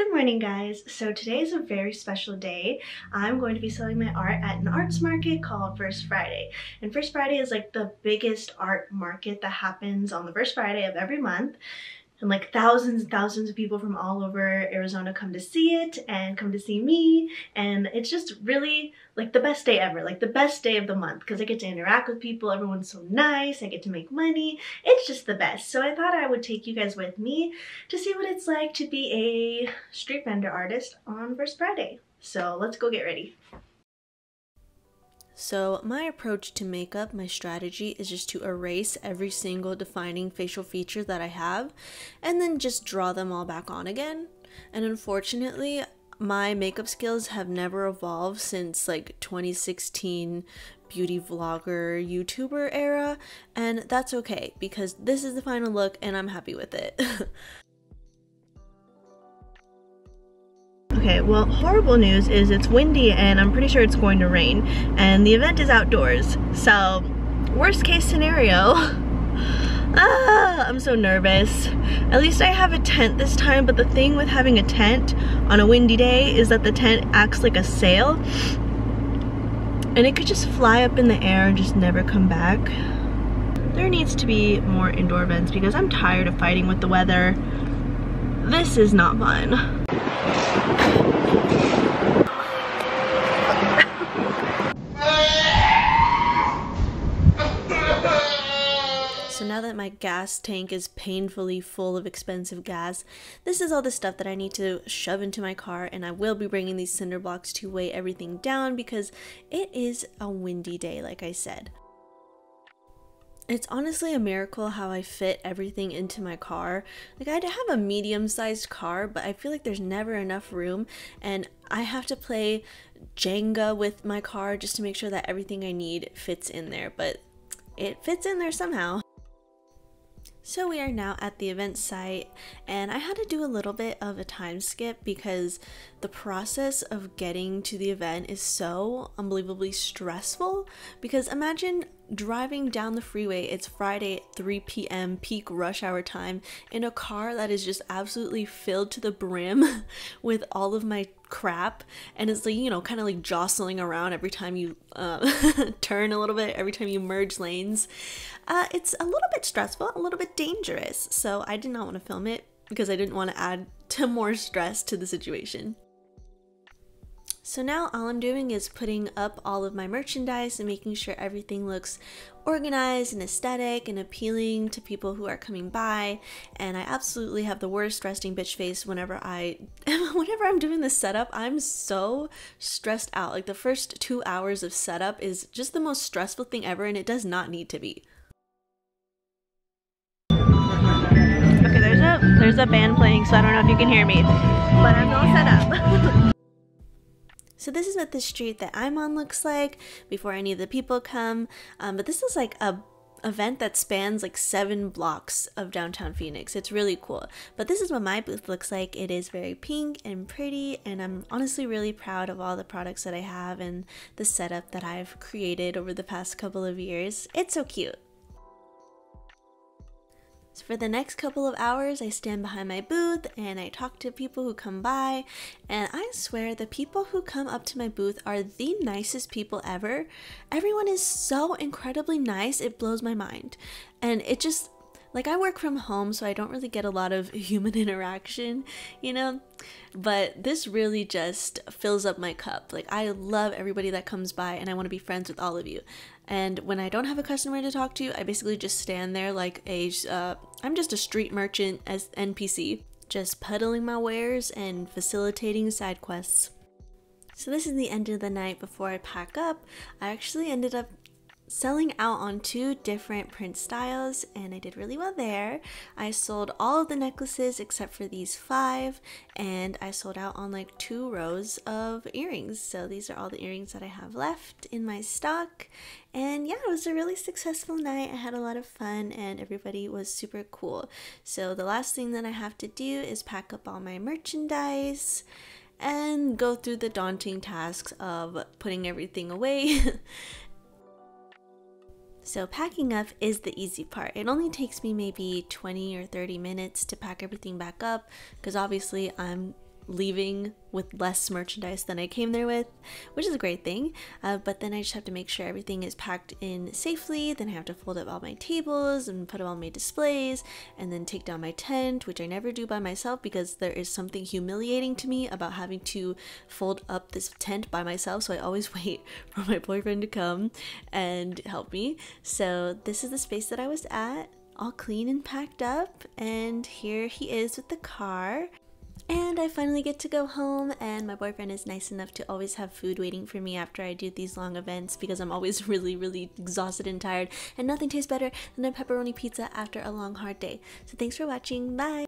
Good morning guys. So today is a very special day. I'm going to be selling my art at an arts market called First Friday. And First Friday is like the biggest art market that happens on the first Friday of every month and like thousands and thousands of people from all over Arizona come to see it and come to see me. And it's just really like the best day ever like the best day of the month because I get to interact with people. Everyone's so nice. I get to make money. It's just the best. So I thought I would take you guys with me to see what it's like to be a street vendor artist on First Friday. So let's go get ready so, my approach to makeup, my strategy is just to erase every single defining facial feature that I have and then just draw them all back on again. And unfortunately, my makeup skills have never evolved since like 2016 beauty vlogger YouTuber era, and that's okay because this is the final look and I'm happy with it. Okay, well, horrible news is it's windy and I'm pretty sure it's going to rain. And the event is outdoors. So, worst case scenario. ah, I'm so nervous. At least I have a tent this time, but the thing with having a tent on a windy day is that the tent acts like a sail. And it could just fly up in the air and just never come back. There needs to be more indoor events because I'm tired of fighting with the weather. This is not fun. So now that my gas tank is painfully full of expensive gas, this is all the stuff that I need to shove into my car and I will be bringing these cinder blocks to weigh everything down because it is a windy day like I said. It's honestly a miracle how I fit everything into my car. Like I have a medium-sized car, but I feel like there's never enough room and I have to play Jenga with my car just to make sure that everything I need fits in there, but it fits in there somehow. So we are now at the event site and I had to do a little bit of a time skip because the process of getting to the event is so unbelievably stressful because imagine driving down the freeway it's friday 3 p.m peak rush hour time in a car that is just absolutely filled to the brim with all of my crap. And it's like you know kind of like jostling around every time you uh, turn a little bit every time you merge lanes. Uh, it's a little bit stressful a little bit dangerous. So i did not want to film it because i didn't want to add to more stress to the situation so now all I'm doing is putting up all of my merchandise and making sure everything looks organized and aesthetic and appealing to people who are coming by. And I absolutely have the worst resting bitch face whenever I whenever I'm doing this setup. I'm so stressed out. Like the first 2 hours of setup is just the most stressful thing ever and it does not need to be. Okay, there's a there's a band playing, so I don't know if you can hear me. But I'm all set up. So this is what the street that I'm on looks like before any of the people come. Um, but this is like a event that spans like seven blocks of downtown Phoenix. It's really cool. But this is what my booth looks like. It is very pink and pretty, and I'm honestly really proud of all the products that I have and the setup that I've created over the past couple of years. It's so cute. So for the next couple of hours, I stand behind my booth and I talk to people who come by. And I swear, the people who come up to my booth are the nicest people ever. Everyone is so incredibly nice, it blows my mind. And it just, like, I work from home, so I don't really get a lot of human interaction, you know? But this really just fills up my cup. Like, I love everybody that comes by and I want to be friends with all of you. And when I don't have a customer to talk to, I basically just stand there like a, uh, I'm just a street merchant as NPC, just peddling my wares and facilitating side quests. So this is the end of the night before I pack up. I actually ended up selling out on two different print styles and I did really well there. I sold all of the necklaces except for these five and I sold out on like two rows of earrings. So these are all the earrings that I have left in my stock and yeah, it was a really successful night. I had a lot of fun and everybody was super cool. So the last thing that I have to do is pack up all my merchandise and go through the daunting tasks of putting everything away So packing up is the easy part. It only takes me maybe 20 or 30 minutes to pack everything back up because obviously I'm leaving with less merchandise than I came there with, which is a great thing. Uh, but then I just have to make sure everything is packed in safely. Then I have to fold up all my tables and put them on my displays, and then take down my tent, which I never do by myself because there is something humiliating to me about having to fold up this tent by myself. So I always wait for my boyfriend to come and help me. So this is the space that I was at all clean and packed up, and here he is with the car. And I finally get to go home, and my boyfriend is nice enough to always have food waiting for me after I do these long events because I'm always really, really exhausted and tired, and nothing tastes better than a pepperoni pizza after a long, hard day. So thanks for watching. Bye!